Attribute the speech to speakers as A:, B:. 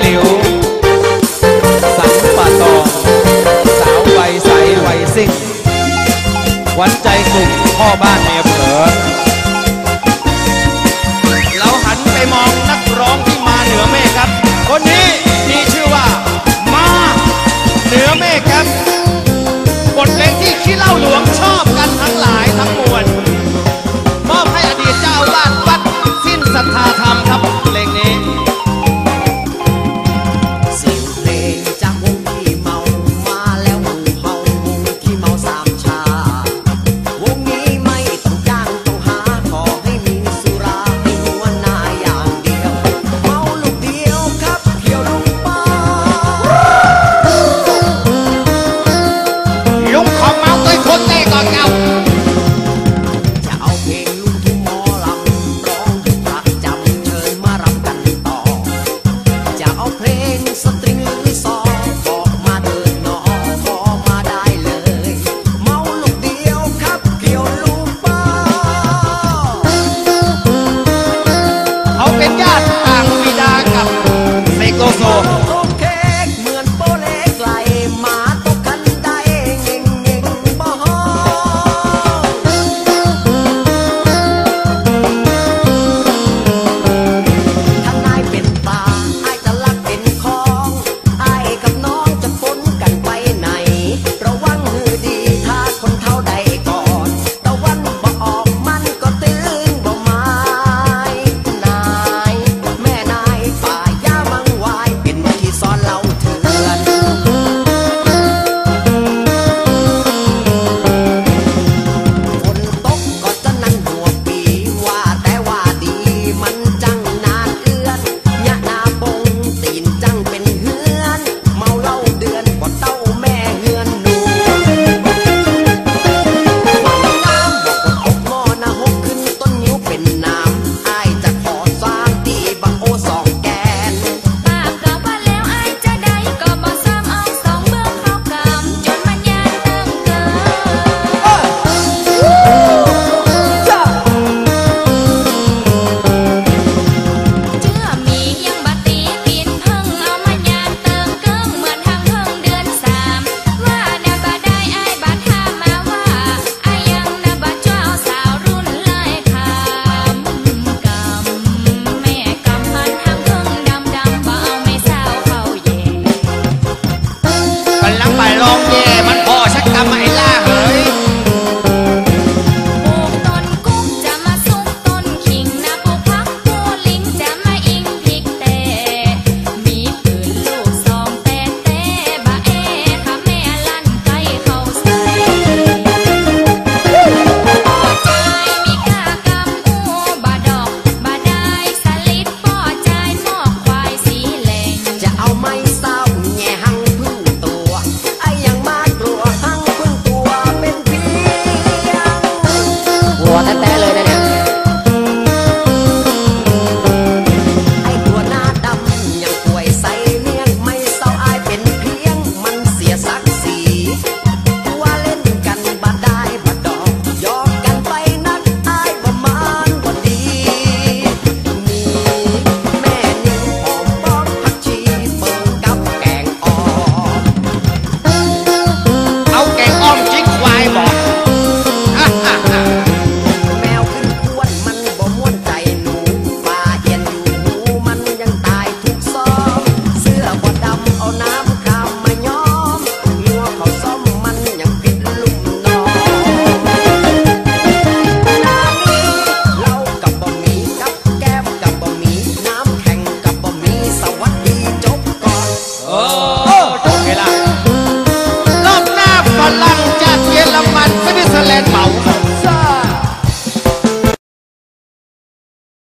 A: หลิว สังปะตอง สาวใบใสวัยซิ่งวันใจกลุ่มพ่อบ้าน something something.